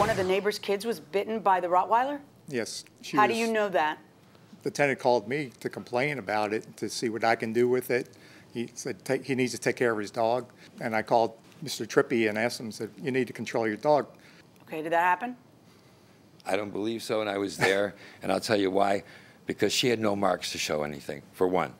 one of the neighbor's kids was bitten by the Rottweiler? Yes. she How do you know that? The tenant called me to complain about it, to see what I can do with it. He said take, he needs to take care of his dog. And I called Mr. Trippy and asked him, said, you need to control your dog. Okay, did that happen? I don't believe so, and I was there, and I'll tell you why. Because she had no marks to show anything, for one.